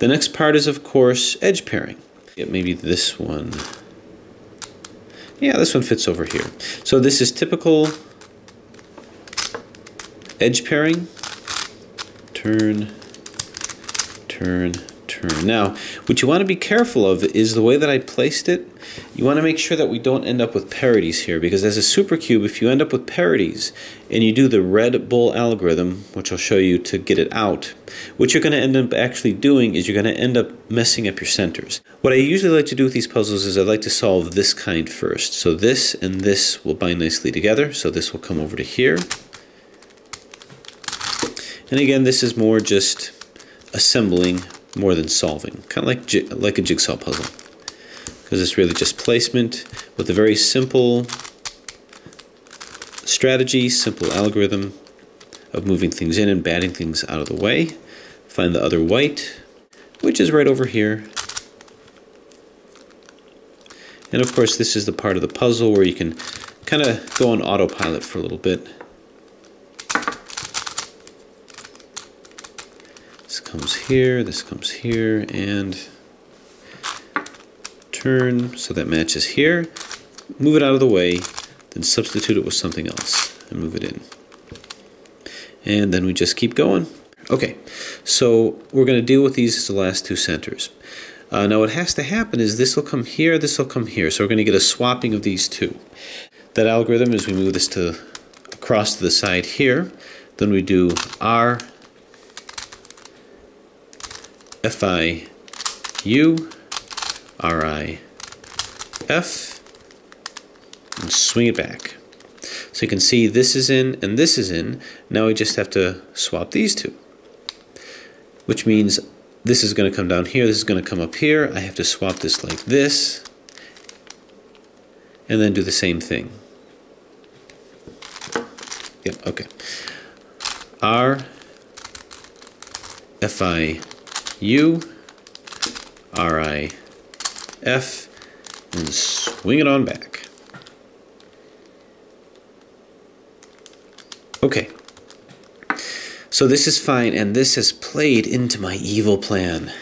The next part is, of course, edge pairing. Maybe this one. Yeah, this one fits over here. So this is typical edge pairing. Turn, turn, turn. Now, what you want to be careful of is the way that I placed it. You want to make sure that we don't end up with parities here because as a supercube, if you end up with parities and you do the red bull algorithm, which I'll show you to get it out, what you're going to end up actually doing is you're going to end up messing up your centers. What I usually like to do with these puzzles is I like to solve this kind first. So this and this will bind nicely together. So this will come over to here. And again, this is more just assembling more than solving, kind of like, like a jigsaw puzzle. Because it's really just placement with a very simple strategy, simple algorithm of moving things in and batting things out of the way. Find the other white, which is right over here. And of course, this is the part of the puzzle where you can kind of go on autopilot for a little bit. Comes here, this comes here, and turn so that matches here. Move it out of the way, then substitute it with something else and move it in. And then we just keep going. Okay, so we're going to deal with these as the last two centers. Uh, now what has to happen is this will come here, this will come here. So we're going to get a swapping of these two. That algorithm is we move this to across to the side here. Then we do R F I U R I F and swing it back. So you can see this is in and this is in. Now we just have to swap these two. Which means this is going to come down here, this is going to come up here. I have to swap this like this and then do the same thing. Yep, okay. R F I U, R I F, and swing it on back. Okay. So this is fine, and this has played into my evil plan.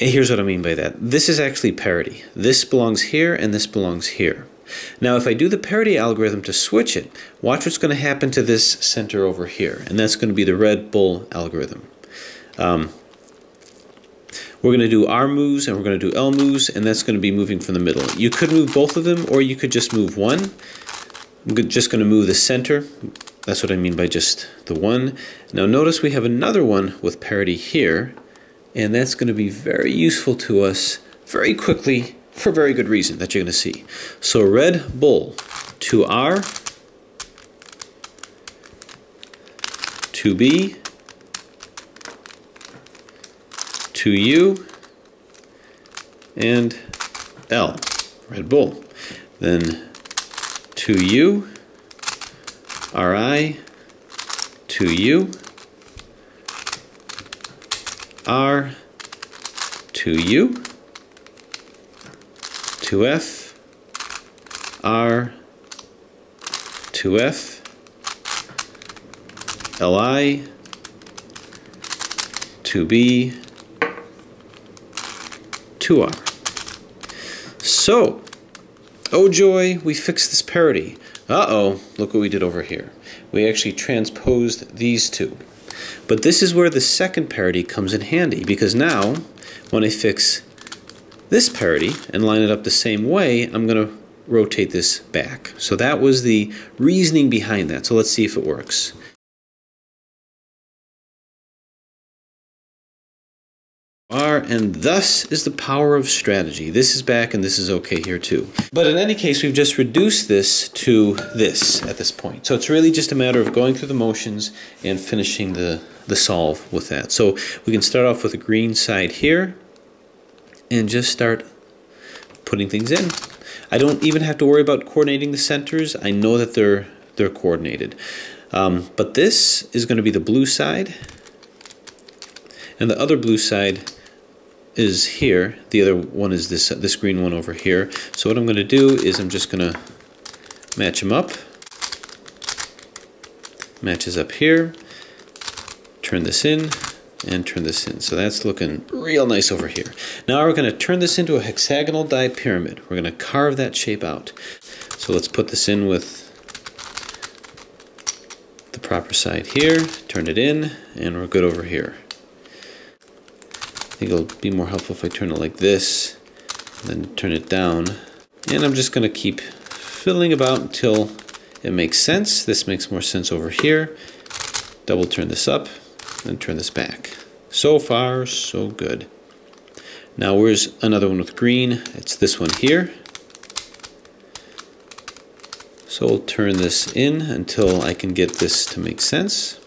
And here's what I mean by that. This is actually parity. This belongs here, and this belongs here. Now, if I do the parity algorithm to switch it, watch what's going to happen to this center over here, and that's going to be the red bull algorithm. Um, we're going to do R moves and we're going to do L moves, and that's going to be moving from the middle. You could move both of them, or you could just move one. I'm just going to move the center. That's what I mean by just the one. Now notice we have another one with parity here, and that's going to be very useful to us very quickly for very good reason that you're going to see. So red bull to R, to B, 2U and L, Red Bull. Then 2U, RI, 2U, R, 2U, 2F, R, 2F, LI, 2B, are. So, oh joy, we fixed this parity. Uh-oh, look what we did over here. We actually transposed these two. But this is where the second parity comes in handy, because now, when I fix this parity and line it up the same way, I'm going to rotate this back. So that was the reasoning behind that. So let's see if it works. Are, and thus is the power of strategy. This is back and this is okay here too. But in any case, we've just reduced this to this at this point. So it's really just a matter of going through the motions and finishing the, the solve with that. So we can start off with the green side here and just start putting things in. I don't even have to worry about coordinating the centers. I know that they're, they're coordinated. Um, but this is going to be the blue side. And the other blue side is here. The other one is this, this green one over here. So what I'm going to do is I'm just going to match them up. Matches up here. Turn this in. and turn this in. So that's looking real nice over here. Now we're going to turn this into a hexagonal dipyramid. We're going to carve that shape out. So let's put this in with the proper side here, turn it in, and we're good over here. I think it'll be more helpful if I turn it like this, then turn it down. And I'm just to keep fiddling about until it makes sense. This makes more sense over here. Double turn this up, and turn this back. So far, so good. Now where's another one with green? It's this one here. So we'll turn this in until I can get this to make sense,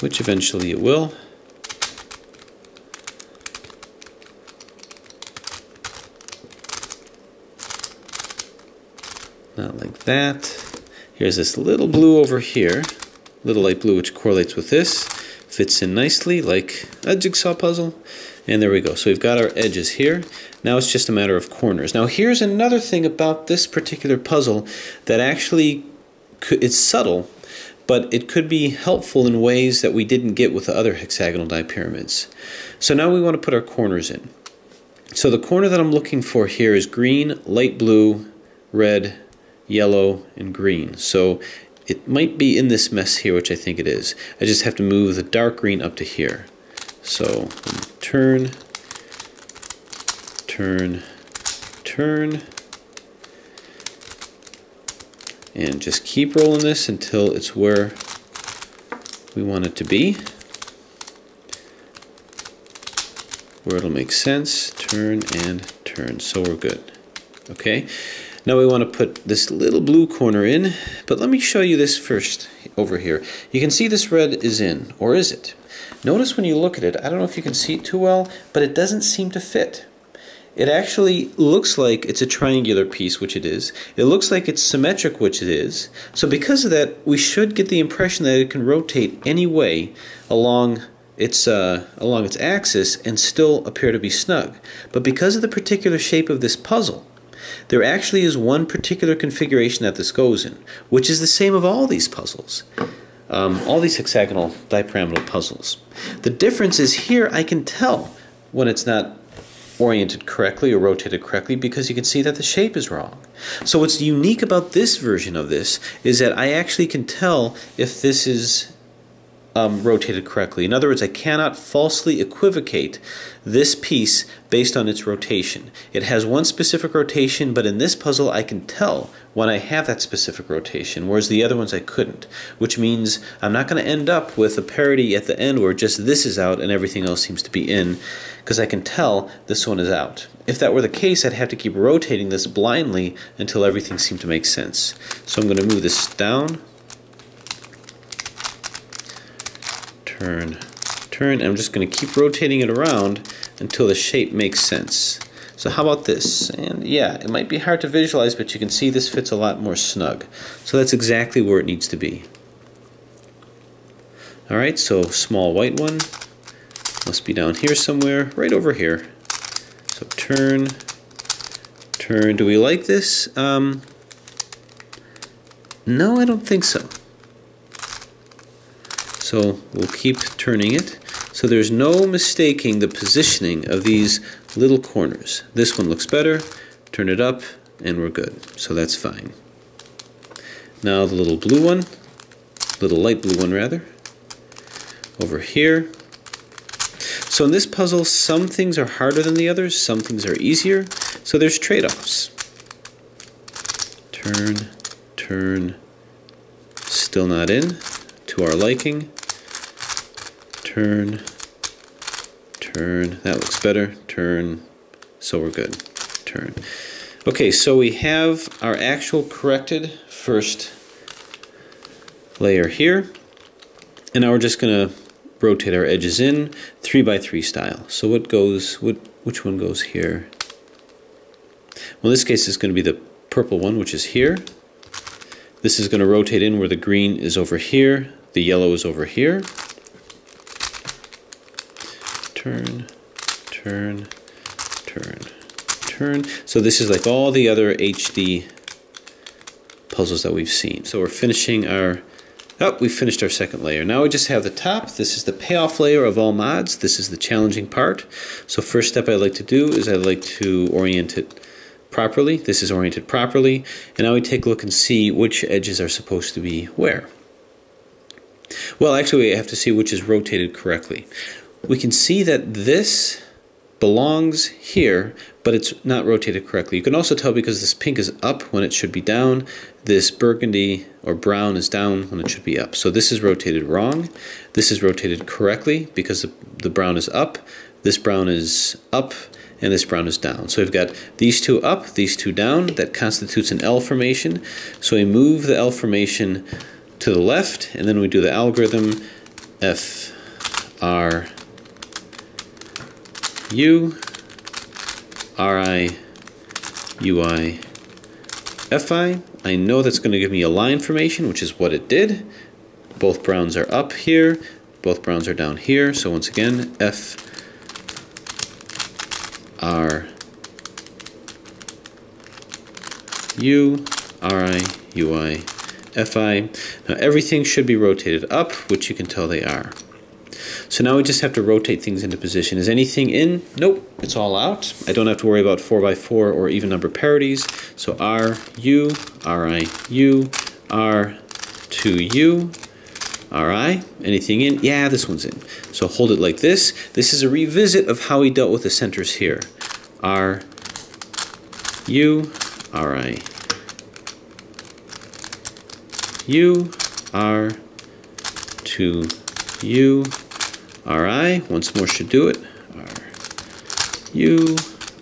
which eventually it will. Not like that. Here's this little blue over here, little light blue which correlates with this. Fits in nicely like a jigsaw puzzle. And there we go. So we've got our edges here. Now it's just a matter of corners. Now here's another thing about this particular puzzle that actually it's subtle, but it could be helpful in ways that we didn't get with the other hexagonal dipyramids. So now we want to put our corners in. So the corner that I'm looking for here is green, light blue, red, yellow, and green. So it might be in this mess here, which I think it is. I just have to move the dark green up to here. So turn, turn, turn, and just keep rolling this until it's where we want it to be. Where it'll make sense, turn and turn, so we're good. Okay, now we want to put this little blue corner in, but let me show you this first over here. You can see this red is in, or is it? Notice when you look at it, I don't know if you can see it too well, but it doesn't seem to fit. It actually looks like it's a triangular piece, which it is. It looks like it's symmetric, which it is. So because of that, we should get the impression that it can rotate any way along its, uh, along its axis and still appear to be snug. But because of the particular shape of this puzzle, there actually is one particular configuration that this goes in, which is the same of all these puzzles. Um, all these hexagonal dipyramidal puzzles. The difference is here I can tell when it's not oriented correctly or rotated correctly because you can see that the shape is wrong. So what's unique about this version of this is that I actually can tell if this is um, rotated correctly. In other words, I cannot falsely equivocate this piece based on its rotation. It has one specific rotation, but in this puzzle I can tell when I have that specific rotation, whereas the other ones I couldn't, which means I'm not going to end up with a parity at the end where just this is out and everything else seems to be in, because I can tell this one is out. If that were the case, I'd have to keep rotating this blindly until everything seemed to make sense. So I'm going to move this down turn, turn, I'm just going to keep rotating it around until the shape makes sense. So how about this? And yeah, it might be hard to visualize, but you can see this fits a lot more snug. So that's exactly where it needs to be. Alright, so small white one must be down here somewhere, right over here. So turn, turn. Do we like this? Um, no, I don't think so. So we'll keep turning it. So there's no mistaking the positioning of these little corners. This one looks better. Turn it up and we're good. So that's fine. Now the little blue one, little light blue one rather, over here. So in this puzzle, some things are harder than the others, some things are easier. So there's trade-offs. Turn, turn, still not in to our liking turn, turn, that looks better, turn, so we're good, turn. Okay, so we have our actual corrected first layer here, and now we're just going to rotate our edges in 3 by 3 style. So what goes, what, which one goes here? Well, in this case, it's going to be the purple one, which is here. This is going to rotate in where the green is over here, the yellow is over here turn, turn, turn, turn. So this is like all the other HD puzzles that we've seen. So we're finishing our Oh, we finished our second layer. Now we just have the top. This is the payoff layer of all mods. This is the challenging part. So first step I'd like to do is I'd like to orient it properly. This is oriented properly. And now we take a look and see which edges are supposed to be where. Well, actually we have to see which is rotated correctly. We can see that this belongs here, but it's not rotated correctly. You can also tell because this pink is up when it should be down, this burgundy or brown is down when it should be up. So this is rotated wrong. This is rotated correctly because the, the brown is up, this brown is up, and this brown is down. So we've got these two up, these two down. That constitutes an L formation. So we move the L formation to the left, and then we do the algorithm F, R, U, R, I, U, I, F, I. I know that's going to give me a line formation, which is what it did. Both browns are up here, both browns are down here. So once again, F R U R I U I F I. Now everything should be rotated up, which you can tell they are. So now we just have to rotate things into position. Is anything in? Nope, it's all out. I don't have to worry about 4x4 or even number parities. So R, U, Ri, U, R, 2U, Ri. Anything in? Yeah, this one's in. So hold it like this. This is a revisit of how we dealt with the centers here. R, U, R, I, U, R, Ri, U R to U R I. Once more should do it. R U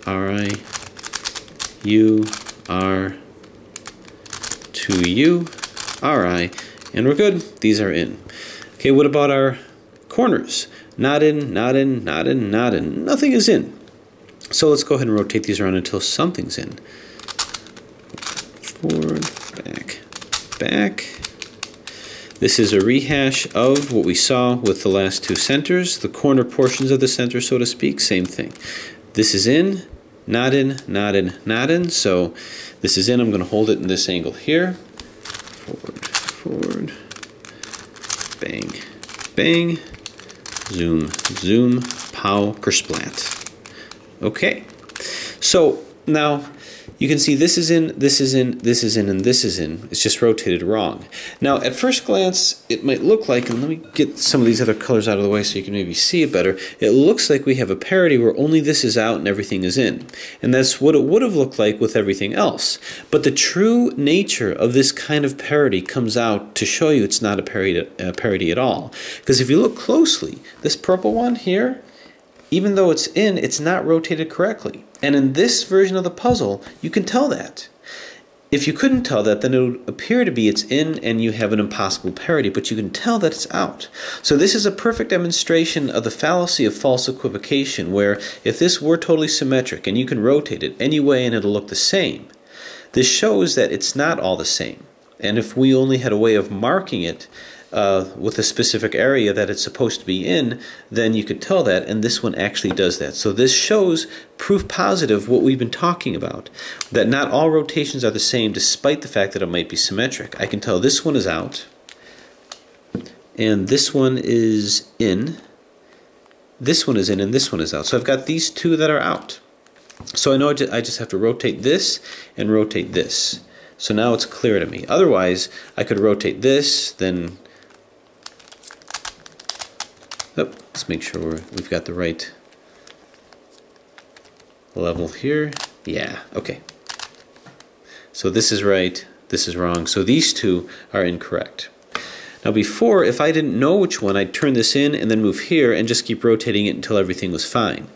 R I U R to U R I. And we're good. These are in. Okay, what about our corners? Not in, not in, not in, not in. Nothing is in. So let's go ahead and rotate these around until something's in. Forward, back, back. This is a rehash of what we saw with the last two centers, the corner portions of the center, so to speak, same thing. This is in, not in, not in, not in. So this is in, I'm going to hold it in this angle here. Forward, forward, bang, bang, zoom, zoom, pow, kersplat. Okay, so now you can see this is in, this is in, this is in, and this is in. It's just rotated wrong. Now, at first glance, it might look like, and let me get some of these other colors out of the way so you can maybe see it better. It looks like we have a parity where only this is out and everything is in. And that's what it would have looked like with everything else. But the true nature of this kind of parity comes out to show you it's not a parity, a parity at all. Because if you look closely, this purple one here, even though it's in, it's not rotated correctly. And in this version of the puzzle, you can tell that. If you couldn't tell that, then it would appear to be it's in and you have an impossible parity, but you can tell that it's out. So this is a perfect demonstration of the fallacy of false equivocation, where if this were totally symmetric and you can rotate it any way and it'll look the same, this shows that it's not all the same. And if we only had a way of marking it, uh, with a specific area that it's supposed to be in, then you could tell that, and this one actually does that. So this shows proof positive what we've been talking about, that not all rotations are the same despite the fact that it might be symmetric. I can tell this one is out, and this one is in, this one is in, and this one is out. So I've got these two that are out. So I know I just have to rotate this and rotate this. So now it's clear to me. Otherwise, I could rotate this, then Oh, let's make sure we have got the right level here. Yeah, okay. So this is right, this is wrong. So these two are incorrect. Now before, if I didn't know which one, I'd turn this in and then move here and just keep rotating it until everything was fine.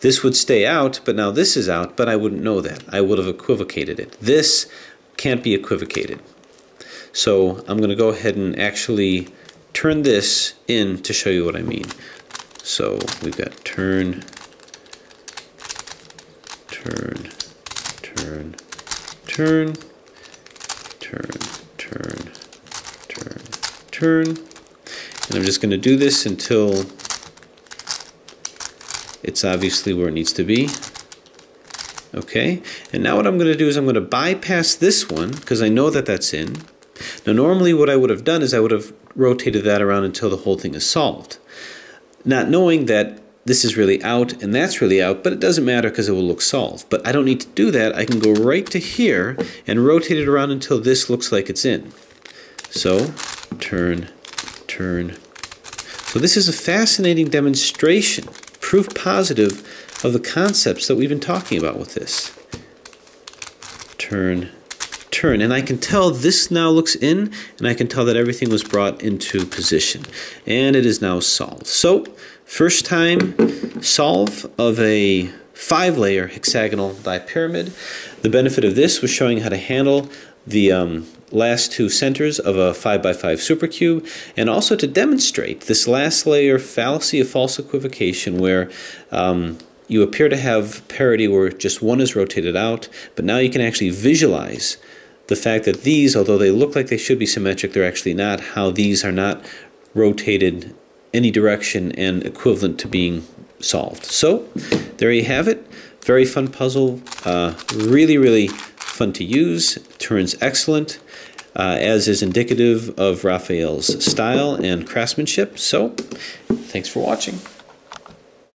This would stay out, but now this is out, but I wouldn't know that. I would have equivocated it. This can't be equivocated. So I'm going to go ahead and actually turn this in to show you what I mean. So we've got turn, turn, turn, turn, turn, turn, turn, turn. And I'm just going to do this until it's obviously where it needs to be. Okay, and now what I'm going to do is I'm going to bypass this one because I know that that's in. Now normally what I would have done is I would have rotated that around until the whole thing is solved. Not knowing that this is really out and that's really out, but it doesn't matter because it will look solved. But I don't need to do that. I can go right to here and rotate it around until this looks like it's in. So turn, turn. So this is a fascinating demonstration, proof positive of the concepts that we've been talking about with this. Turn, turn. And I can tell this now looks in, and I can tell that everything was brought into position. And it is now solved. So, first time solve of a five layer hexagonal dipyramid. The benefit of this was showing how to handle the um, last two centers of a 5x5 supercube, and also to demonstrate this last layer fallacy of false equivocation where um, you appear to have parity where just one is rotated out, but now you can actually visualize the fact that these, although they look like they should be symmetric, they're actually not, how these are not rotated any direction and equivalent to being solved. So there you have it. Very fun puzzle. Uh, really, really fun to use. Turns excellent, uh, as is indicative of Rafael's style and craftsmanship. So thanks for watching.